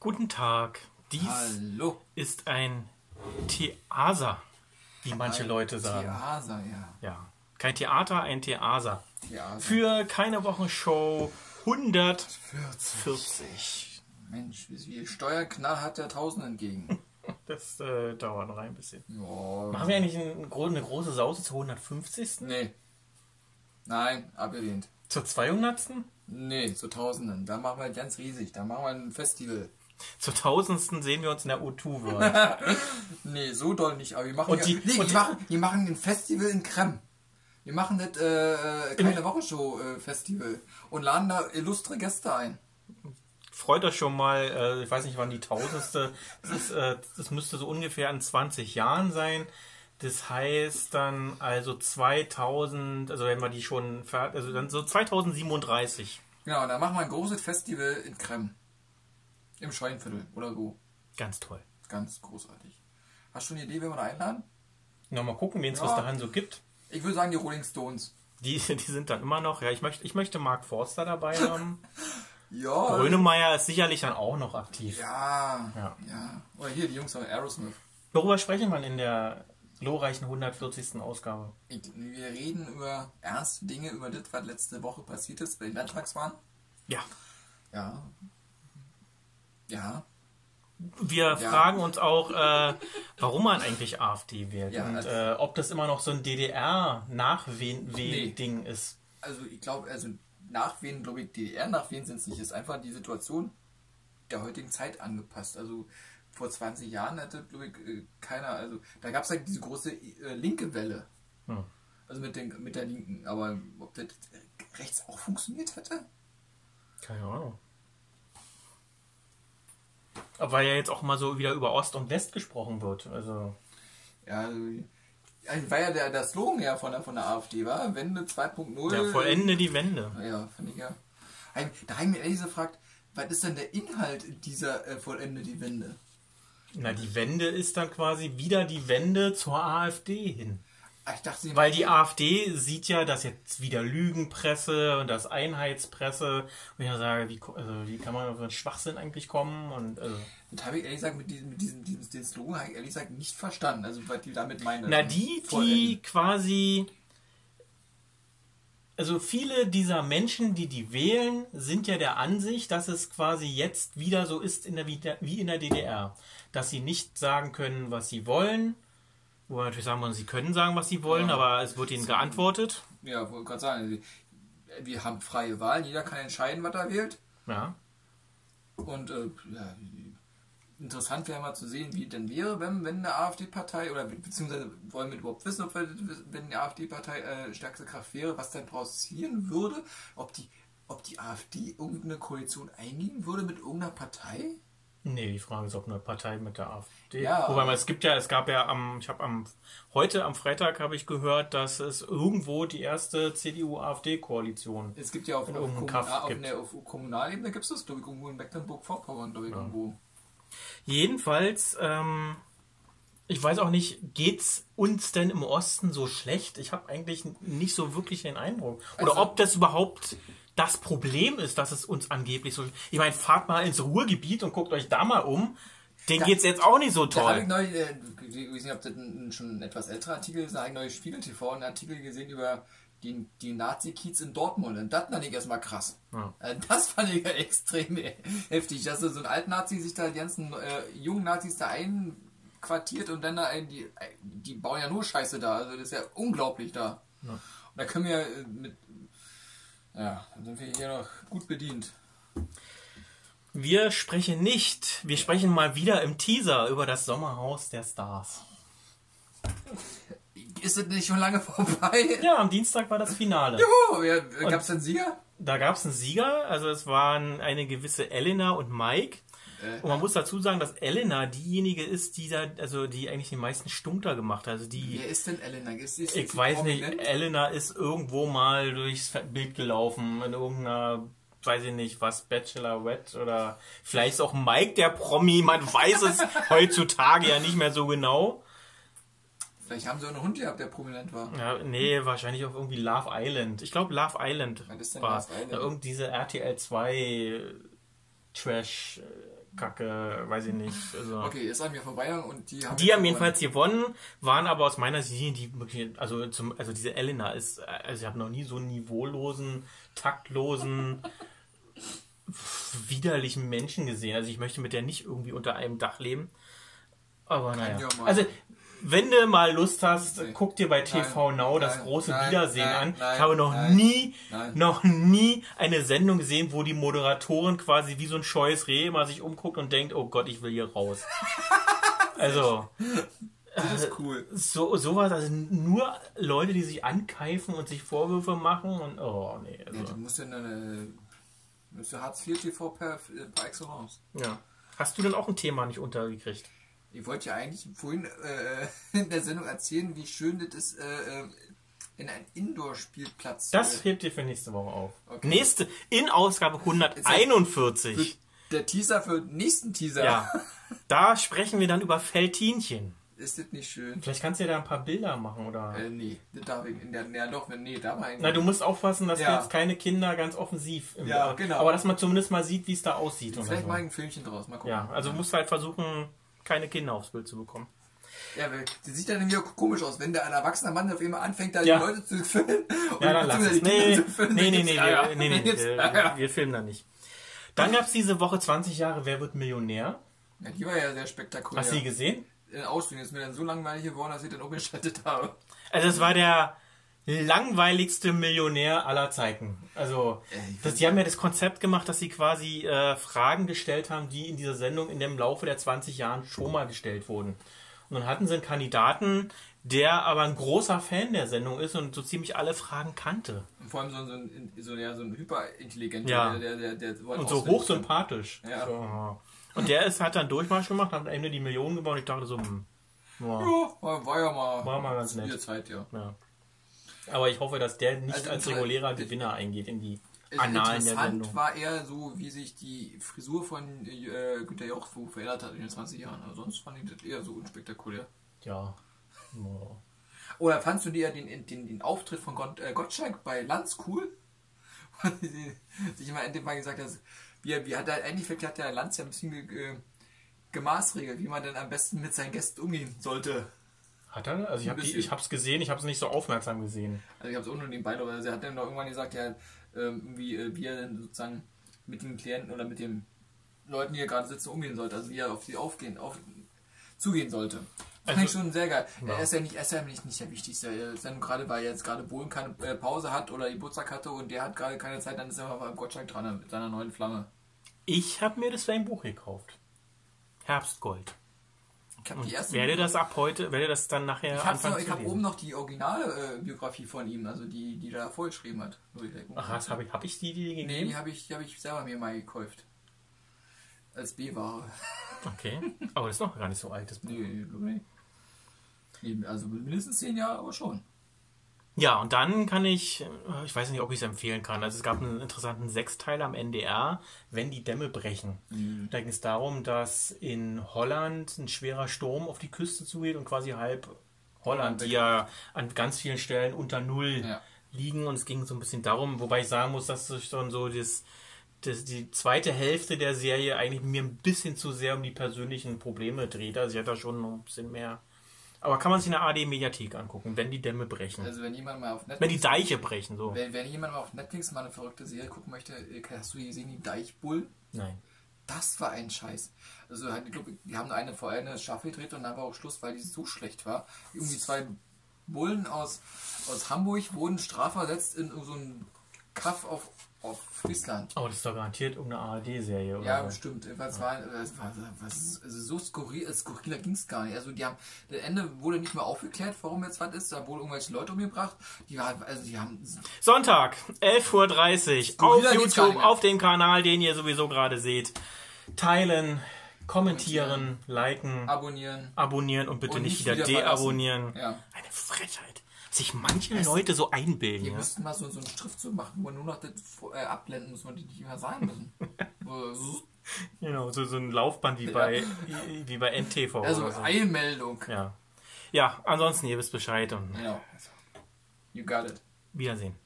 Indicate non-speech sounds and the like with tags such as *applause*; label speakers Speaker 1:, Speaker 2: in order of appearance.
Speaker 1: Guten Tag. Dies
Speaker 2: Hallo.
Speaker 1: ist ein Theaser, wie manche
Speaker 2: Ein
Speaker 1: Leute sagen.
Speaker 2: Theaser, ja.
Speaker 1: Ja. Kein Theater, ein Theaser.
Speaker 2: Theaser.
Speaker 1: Für keine Wochenshow 140.
Speaker 2: 40. Mensch, wie viel Steuerknall hat der Tausend entgegen? *laughs*
Speaker 1: Das äh, dauert noch ein bisschen.
Speaker 2: Ja.
Speaker 1: Machen wir eigentlich ein, eine große Sause zur 150.
Speaker 2: Nee. Nein, abgelehnt.
Speaker 1: Zur 200.
Speaker 2: Nee, zu Tausenden. Da machen wir ganz riesig. Da machen wir ein Festival.
Speaker 1: Zur 1000. sehen wir uns in der O2 World. *laughs*
Speaker 2: Nee, so doll nicht. Aber wir machen,
Speaker 1: Und
Speaker 2: ja,
Speaker 1: die-
Speaker 2: nee,
Speaker 1: und die-
Speaker 2: machen, wir machen ein Festival in Krem. Wir machen das äh, äh, keine Wochenshow-Festival und laden da illustre Gäste ein.
Speaker 1: Freut euch schon mal, äh, ich weiß nicht wann die 1000. Das, ist, äh, das müsste so ungefähr in 20 Jahren sein. Das heißt dann also 2000, also wenn wir die schon fertig, also dann so 2037.
Speaker 2: Genau, und da machen wir ein großes Festival in Krem. Im Scheinviertel oder so.
Speaker 1: Ganz toll.
Speaker 2: Ganz großartig. Hast du eine Idee, wen wir da einladen?
Speaker 1: Noch mal gucken, wen es
Speaker 2: Ja.
Speaker 1: bis dahin so gibt.
Speaker 2: Ich würde sagen, die Rolling Stones.
Speaker 1: Die, *laughs* die sind dann immer noch, ja, ich möchte, ich möchte Mark Forster dabei haben. *laughs*
Speaker 2: Ja.
Speaker 1: Grönemeyer ist sicherlich dann auch noch aktiv.
Speaker 2: Ja.
Speaker 1: Ja.
Speaker 2: Ja. Oder hier, die Jungs von Aerosmith.
Speaker 1: Worüber sprechen wir in der glorreichen 140. Ausgabe?
Speaker 2: Wir reden über ernste Dinge, über das, was letzte Woche passiert ist bei den Landtagswahlen.
Speaker 1: Ja.
Speaker 2: Ja. Ja.
Speaker 1: Wir fragen uns auch, äh, warum man eigentlich AfD wählt
Speaker 2: Ja,
Speaker 1: und
Speaker 2: also-
Speaker 1: äh, ob das immer noch so ein DDR-Nachwählding ist.
Speaker 2: Also ich glaube, also nach wen, glaube ich, DDR, nach wen sind es nicht, ist einfach die Situation der heutigen Zeit angepasst. Also vor 20 Jahren hatte, glaube ich, äh, keiner, also da gab es halt diese große äh, linke Welle.
Speaker 1: Hm.
Speaker 2: Also mit, den, mit der Linken. Aber ob das rechts auch funktioniert hätte?
Speaker 1: Keine Ahnung. Weil ja jetzt auch mal so wieder über Ost und West gesprochen wird. Also,
Speaker 2: Ja, also, war ja der, der Slogan ja von der, von der AfD, war Wende 2.0.
Speaker 1: ja, vollende die Wende.
Speaker 2: Ja, finde ich ja. Da habe ich mir ehrlich gefragt, was ist denn der Inhalt dieser äh, Vollende die Wende?
Speaker 1: Na, die Wende ist dann quasi wieder die Wende zur AfD hin.
Speaker 2: Ah, Ich dachte,
Speaker 1: Weil die AfD sieht ja, dass jetzt wieder Lügenpresse und das Einheitspresse. Und ich sage, wie, also, wie kann man auf so einen Schwachsinn eigentlich kommen? Und also,
Speaker 2: Das habe ich ehrlich gesagt mit diesem, mit diesem, diesem den Slogan habe ich ehrlich gesagt nicht verstanden. Also was die damit meinen.
Speaker 1: Na, die, die
Speaker 2: Vollenden.
Speaker 1: quasi. Also viele dieser Menschen, die die wählen, sind ja der Ansicht, dass es quasi jetzt wieder so ist in der, wie in der DDR. Dass sie nicht sagen können, was sie wollen. Wo wir natürlich sagen wollen, sie können sagen, was sie wollen,
Speaker 2: Ja.
Speaker 1: aber es wird ihnen geantwortet.
Speaker 2: Ja, wollte gerade sagen, wir haben freie Wahl, jeder kann entscheiden, was er wählt.
Speaker 1: Ja.
Speaker 2: Und äh, ja, interessant wäre mal zu sehen, wie denn wäre, wenn, wenn eine AfD-Partei, oder be- beziehungsweise wollen wir überhaupt wissen, ob wir, wenn die AfD-Partei äh, stärkste Kraft wäre, was dann passieren würde, ob die, ob die AfD irgendeine Koalition eingehen würde mit irgendeiner Partei?
Speaker 1: Nee, die Frage ist, ob eine Partei mit der AfD.
Speaker 2: Ja.
Speaker 1: Wobei man, es gibt ja, es gab ja am, ich habe am, heute am Freitag habe ich gehört, dass es irgendwo die erste CDU-AfD-Koalition.
Speaker 2: Es gibt ja auf,
Speaker 1: In
Speaker 2: auf,
Speaker 1: Kaff
Speaker 2: auf,
Speaker 1: gibt.
Speaker 2: der, auf Kommunalebene gibt es das, glaube ich, irgendwo in Mecklenburg-Vorpommern, glaube ich, irgendwo.
Speaker 1: Jedenfalls, ähm, ich weiß auch nicht, geht's uns denn im Osten so schlecht? Ich habe eigentlich nicht so wirklich den Eindruck. Oder
Speaker 2: Also-
Speaker 1: ob das überhaupt das Problem ist, dass es uns angeblich so. Ich meine, fahrt mal ins Ruhrgebiet und guckt euch da mal um. Den geht's jetzt auch nicht so
Speaker 2: Da habe ich
Speaker 1: toll.
Speaker 2: neulich, äh, ich weiß nicht, ob das ein, ein schon ein etwas älterer Artikel ist, da habe ich neulich Spiegel TV einen Artikel gesehen über die, die Nazi-Kiez in Dortmund. Und das fand ich erstmal krass.
Speaker 1: Ja.
Speaker 2: Äh, Das fand ich ja *laughs* extrem heftig, dass so ein Alt-Nazi sich da die ganzen äh, jungen Nazis da einquartiert und dann da ein, die, die bauen ja nur Scheiße da. Also das ist ja unglaublich da. Und da können wir äh, mit, ja, dann sind wir hier noch gut bedient.
Speaker 1: Wir sprechen nicht. Wir sprechen mal wieder im Teaser über das Sommerhaus der Stars.
Speaker 2: Ist das nicht schon lange vorbei? *laughs*
Speaker 1: Ja, am Dienstag war das Finale.
Speaker 2: Wer, gab es einen Sieger?
Speaker 1: Da gab es einen Sieger, also es waren eine gewisse Elena und Mike.
Speaker 2: Äh,
Speaker 1: Und man muss dazu sagen, dass Elena diejenige ist, die da, also die eigentlich den meisten Stunter gemacht hat. Also die,
Speaker 2: Wer ist denn Elena? Ist, ist,
Speaker 1: ich weiß nicht,
Speaker 2: prominent?
Speaker 1: Elena ist irgendwo mal durchs Bild gelaufen in irgendeiner, weiß ich nicht, was, Bachelorette oder vielleicht ist auch Mike der Promi, man weiß es *laughs* heutzutage ja nicht mehr so genau.
Speaker 2: Vielleicht haben sie auch einen Hund gehabt, der prominent war.
Speaker 1: Ja, nee, wahrscheinlich auch irgendwie Love Island. Ich glaube Love Island
Speaker 2: Was ist denn
Speaker 1: war
Speaker 2: Love Island?
Speaker 1: Ja, irgend diese RTL 2 Trash Kacke, weiß ich nicht. Also.
Speaker 2: Okay, ist an mir vorbei und die haben.
Speaker 1: Die haben jedenfalls gewonnen, waren aber aus meiner Sicht, die wirklich, also zum, also diese Elena ist, also ich habe noch nie so einen niveaulosen, taktlosen, widerlichen Menschen gesehen. Also ich möchte mit der nicht irgendwie unter einem Dach leben. Aber naja.
Speaker 2: ja mal.
Speaker 1: Also wenn du mal Lust hast, guck dir bei TV
Speaker 2: Nein,
Speaker 1: Now das
Speaker 2: nein,
Speaker 1: große
Speaker 2: nein,
Speaker 1: Wiedersehen an. ich habe noch nie, noch nie eine Sendung gesehen, wo die Moderatorin quasi wie so ein scheues Reh immer sich umguckt und denkt, oh Gott, ich will hier raus. *laughs* also,
Speaker 2: Das ist cool.
Speaker 1: so, sowas, also nur Leute, die sich ankeifen und sich Vorwürfe machen und, oh nee,
Speaker 2: Ja,
Speaker 1: also,
Speaker 2: du musst ja eine. Du musst ja Hartz IV TV per, par excellence.
Speaker 1: ja. Hast du denn auch ein Thema nicht untergekriegt?
Speaker 2: Ich wollte ja eigentlich vorhin äh, *laughs* in der Sendung erzählen, wie schön das ist, äh, äh, in einen Indoor-Spielplatz.
Speaker 1: Das
Speaker 2: äh,
Speaker 1: hebt ihr für nächste Woche auf.
Speaker 2: Okay.
Speaker 1: Nächste, in Ausgabe 141.
Speaker 2: der Teaser für den nächsten Teaser.
Speaker 1: Ja, *laughs* da sprechen wir dann über Feltinchen.
Speaker 2: Ist das nicht schön?
Speaker 1: Vielleicht kannst du ja da ein paar Bilder machen, oder?
Speaker 2: Äh, nee, das darf ich in der. Ja, doch, wenn, nee, da war.
Speaker 1: Na, du musst aufpassen, dass
Speaker 2: Ja.
Speaker 1: jetzt keine Kinder ganz offensiv. Im,
Speaker 2: Ja,
Speaker 1: äh,
Speaker 2: genau.
Speaker 1: Aber dass man zumindest mal sieht, wie es da aussieht.
Speaker 2: Vielleicht
Speaker 1: so.
Speaker 2: mal ein Filmchen draus, mal gucken.
Speaker 1: Ja, also musst du halt versuchen, keine Kinder aufs Bild zu bekommen.
Speaker 2: Ja, das sieht dann nämlich auch komisch aus, wenn da ein erwachsener Mann auf einmal anfängt, da
Speaker 1: Ja.
Speaker 2: die Leute zu filmen.
Speaker 1: Ja, dann lass es. Nee,
Speaker 2: zu filmen,
Speaker 1: nee, nee, nee, wir, nee, nee, wir, wir filmen da nicht. Dann gab es diese Woche 20 Jahre Wer wird Millionär?
Speaker 2: Ja, die war ja sehr spektakulär.
Speaker 1: Hast du die gesehen?
Speaker 2: In Ausführung ist mir dann so langweilig geworden, dass ich dann umgeschaltet habe.
Speaker 1: Also es war der langweiligste Millionär aller Zeiten. Also
Speaker 2: ich
Speaker 1: das, die haben ja das Konzept gemacht, dass sie quasi äh, Fragen gestellt haben, die in dieser Sendung in dem Laufe der 20 Jahren schon mal gestellt wurden. Und dann hatten sie einen Kandidaten, der aber ein großer Fan der Sendung ist und so ziemlich alle Fragen kannte.
Speaker 2: Und vor allem so, so ein, so, ja, so ein hyperintelligenter,
Speaker 1: Ja.
Speaker 2: der, der, der, der
Speaker 1: Und so hochsympathisch.
Speaker 2: Ja.
Speaker 1: So. Und der ist, hat dann Durchmarsch gemacht, hat am Ende die Millionen gewonnen. Ich dachte so, hm, ja,
Speaker 2: Ja, war, ja mal,
Speaker 1: War mal ganz nett.
Speaker 2: Zeit, ja.
Speaker 1: ja. Aber ich hoffe, dass der nicht
Speaker 2: Also
Speaker 1: als regulärer Gewinner eingeht in die
Speaker 2: Also
Speaker 1: Annalen der
Speaker 2: Interessant
Speaker 1: Sendung.
Speaker 2: war eher so, wie sich die Frisur von äh, Günter Jauch so verändert hat in den 20 Jahren. Also sonst fand ich das eher so unspektakulär.
Speaker 1: Ja. Ja.
Speaker 2: Oder fandst du dir den, den, den Auftritt von Gott, äh, Gottschalk bei Lanz cool? *laughs* Sich immer endlich mal gesagt hat, wie, wie hat er, eigentlich hat der Lanz ja ein bisschen ge, gemaßregelt, wie man denn am besten mit seinen Gästen umgehen sollte.
Speaker 1: Hat er? Also ich habe ich hab's gesehen, ich habe es nicht so aufmerksam gesehen.
Speaker 2: Also ich habe es auch nur nebenbei, aber er hat dann doch irgendwann gesagt, ja, ähm, wie, äh, wie er dann sozusagen mit den Klienten oder mit den Leuten, die hier gerade sitzen, umgehen sollte. Also wie er auf sie aufgehen, auf, zugehen sollte. Fand
Speaker 1: Also-
Speaker 2: ich schon sehr geil. Er ist ja nicht, er ist ja nicht, nicht der Wichtigste. Er ist dann gerade, weil er jetzt gerade Bohlen keine äh, Pause hat oder Geburtstag hatte und der hat gerade keine Zeit, dann ist er mal beim Gottschalk dran mit seiner neuen Flamme.
Speaker 1: Ich habe mir das für ein Buch gekauft. Herbstgold.
Speaker 2: Ich habe die erste.
Speaker 1: werde das ab heute, werde das dann nachher
Speaker 2: ich habe hab oben noch die originale äh, Biografie von ihm, also die, die er vorgeschrieben hat.
Speaker 1: Ach, was habe ich, hab ich die, die
Speaker 2: Nee,
Speaker 1: gegeben?
Speaker 2: die habe ich, die hab ich selber mir mal gekauft. Als B-Ware.
Speaker 1: Okay. Aber das ist noch gar nicht so alt. Das *laughs* Buch.
Speaker 2: Nee, nicht. Nee, also mindestens zehn Jahre, aber schon.
Speaker 1: Ja, und dann kann ich, äh, ich weiß nicht, ob ich es empfehlen kann. Also es gab einen interessanten Sechsteiler am NDR, wenn die Dämme brechen. Da ging es darum, dass in Holland ein schwerer Sturm auf die Küste zugeht und quasi halb Holland, die ja an ganz vielen Stellen unter Null
Speaker 2: Ja.
Speaker 1: liegen. Und es ging so ein bisschen darum, wobei ich sagen muss, dass sich dann so das, das, die zweite Hälfte der Serie eigentlich mir ein bisschen zu sehr um die persönlichen Probleme dreht. Also ich hatte da schon ein bisschen mehr. Aber kann man sich in der AD-Mediathek angucken, wenn die Dämme brechen.
Speaker 2: Also wenn jemand mal auf
Speaker 1: Wenn
Speaker 2: Netflix,
Speaker 1: die Deiche brechen, so.
Speaker 2: wenn, wenn jemand mal auf Netflix mal eine verrückte Serie gucken möchte, äh, hast du die gesehen, die Deichbullen?
Speaker 1: Nein.
Speaker 2: Das war ein Scheiß. Also ich glaube, die haben eine vor eine Staffel gedreht und dann war auch Schluss, weil die so schlecht war. Irgendwie zwei Bullen aus, aus Hamburg wurden strafversetzt in so einen Kaff auf, auf Friesland.
Speaker 1: Aber das ist doch garantiert irgendeine ARD-Serie, oder?
Speaker 2: Ja, bestimmt. Was war, was war, was, also so skurril, äh, skurriler ging es gar nicht. Also die haben, das Ende wurde nicht mehr aufgeklärt, warum jetzt was ist. Da wurden irgendwelche Leute umgebracht. Die waren, also die haben,
Speaker 1: Sonntag, 11.30 Uhr, auf YouTube, auf dem Kanal, den ihr sowieso gerade seht. Teilen, kommentieren, liken,
Speaker 2: abonnieren.
Speaker 1: abonnieren und bitte
Speaker 2: Und
Speaker 1: nicht
Speaker 2: nicht
Speaker 1: wieder
Speaker 2: wieder
Speaker 1: deabonnieren.
Speaker 2: Ja.
Speaker 1: Eine Frechheit. Sich manche Leute so einbilden.
Speaker 2: Wir
Speaker 1: Ja?
Speaker 2: müssten mal so, so einen Schriftzug machen, wo wir nur noch das äh, abblenden müssen und die nicht mehr sagen müssen. *laughs*
Speaker 1: Genau, so, so ein Laufband wie bei, wie bei NTV.
Speaker 2: also
Speaker 1: oder so.
Speaker 2: Eilmeldung.
Speaker 1: Ja. ja, ansonsten, ihr wisst Bescheid und
Speaker 2: Genau. You got it.
Speaker 1: Wiedersehen.